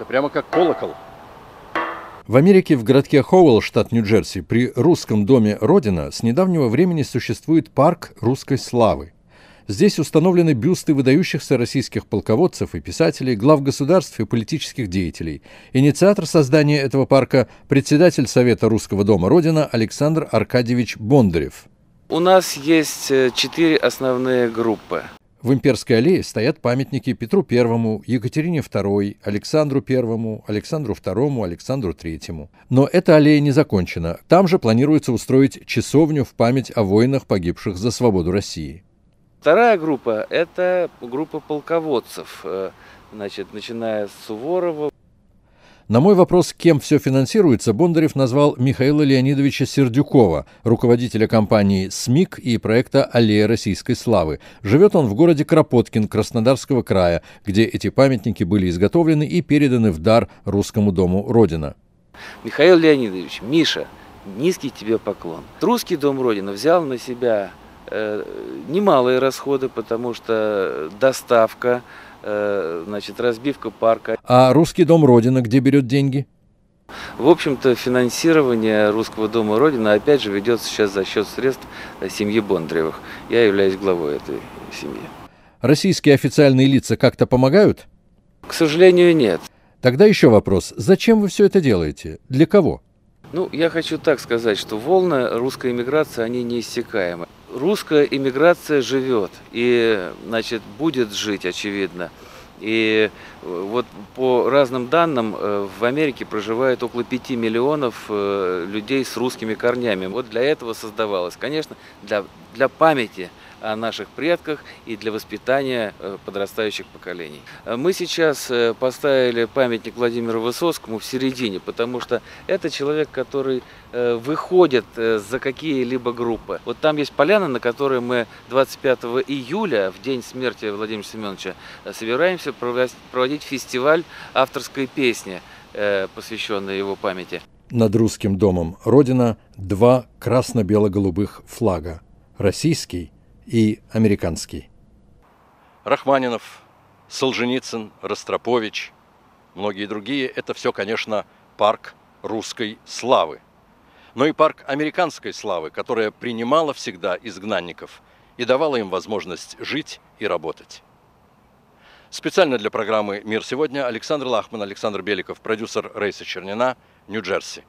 Это прямо как колокол. В Америке в городке Хоуэлл, штат Нью-Джерси, при русском доме Родина с недавнего времени существует парк русской славы. Здесь установлены бюсты выдающихся российских полководцев и писателей, глав государств и политических деятелей. Инициатор создания этого парка – председатель Совета Русского дома Родина Александр Аркадьевич Бондарев. У нас есть э, четыре основные группы. В Имперской аллее стоят памятники Петру I, Екатерине II, Александру I, Александру II, Александру III. Но эта аллея не закончена. Там же планируется устроить часовню в память о воинах, погибших за свободу России. Вторая группа – это группа полководцев, э, значит, начиная с Суворова, на мой вопрос, кем все финансируется, Бондарев назвал Михаила Леонидовича Сердюкова, руководителя компании «СМИК» и проекта «Аллея российской славы». Живет он в городе Кропоткин Краснодарского края, где эти памятники были изготовлены и переданы в дар Русскому дому Родина. Михаил Леонидович, Миша, низкий тебе поклон. Русский дом Родина взял на себя э, немалые расходы, потому что доставка, значит, разбивка парка. А Русский дом Родина где берет деньги? В общем-то, финансирование Русского дома Родина, опять же, ведется сейчас за счет средств семьи Бондаревых. Я являюсь главой этой семьи. Российские официальные лица как-то помогают? К сожалению, нет. Тогда еще вопрос. Зачем вы все это делаете? Для кого? Ну, я хочу так сказать, что волны русской иммиграции, они неиссякаемы русская иммиграция живет и, значит, будет жить, очевидно. И э, вот по разным данным э, в Америке проживает около 5 миллионов э, людей с русскими корнями. Вот для этого создавалось, конечно, для, для памяти о наших предках и для воспитания э, подрастающих поколений. Э, мы сейчас э, поставили памятник Владимиру Высоцкому в середине, потому что это человек, который выходит за какие-либо группы. Вот там есть поляна, на которой мы 25 июля, в день смерти Владимира Семеновича, собираемся проводить фестиваль авторской песни, посвященной его памяти. Над русским домом Родина два красно-бело-голубых флага. Российский – и американский. Рахманинов, Солженицын, Ростропович, многие другие – это все, конечно, парк русской славы. Но и парк американской славы, которая принимала всегда изгнанников и давала им возможность жить и работать. Специально для программы «Мир сегодня» Александр Лахман, Александр Беликов, продюсер Рейса Чернина, Нью-Джерси.